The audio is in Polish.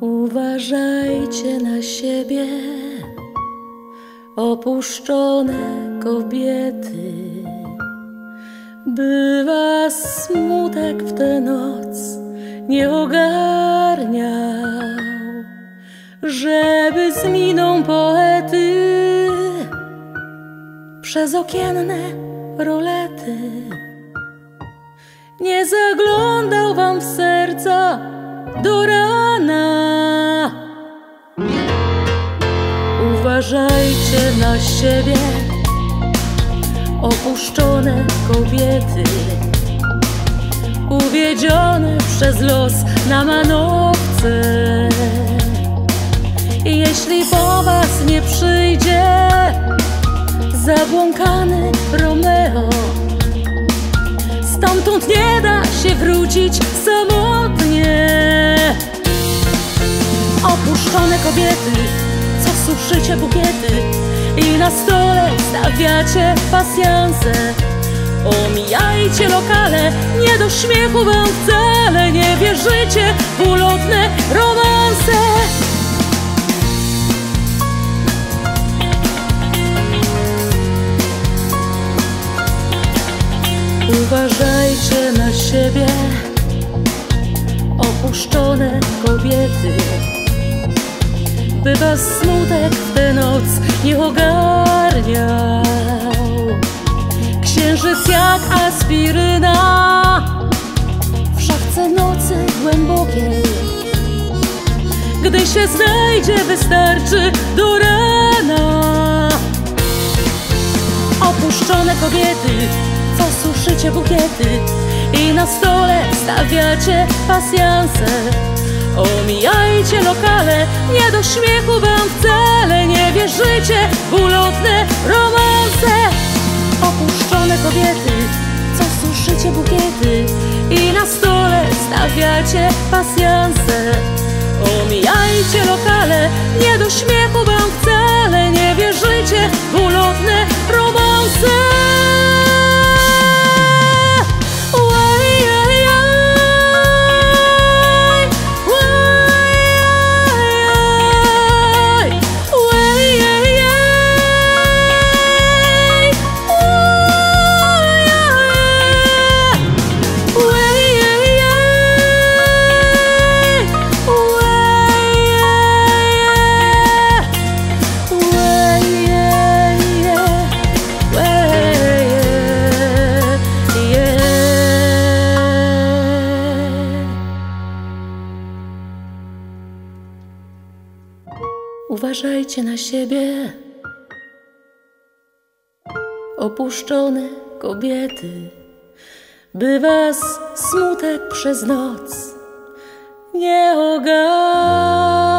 Uważajcie na siebie, opuszczone kobiety. Bywa smutek w tę noc nie ogarniał, żeby z miną poety przez okienne rolety nie zaglądał wam w serca do rana. Uważajcie na siebie, opuszczone kobiety, uwiedzione przez los na manowce. Jeśli po was nie przyjdzie zabłąkany Romeo, stamtąd nie da się wrócić samotnie. Opuszczone kobiety, suszycie bukiety i na stole stawiacie pasjanse. Omijajcie lokale, nie do śmiechu wam wcale nie wierzycie w ulotne romanse. Uważajcie na siebie, opuszczone kobiety, by was smutek w tę noc nie ogarniał. Księżyc jak aspiryna w szafce nocy głębokiej. Gdy się znajdzie, wystarczy do rana. Opuszczone kobiety, co suszycie bukiety i na stole stawiacie pasjanse. Omijajcie lokale, nie do śmiechu wam wcale nie wierzycie w ulotne romanse. Opuszczone kobiety, co suszycie bukiety i na stole stawiacie pasjanse. Uważajcie na siebie, opuszczone kobiety, by was smutek przez noc. Nie ogarnia.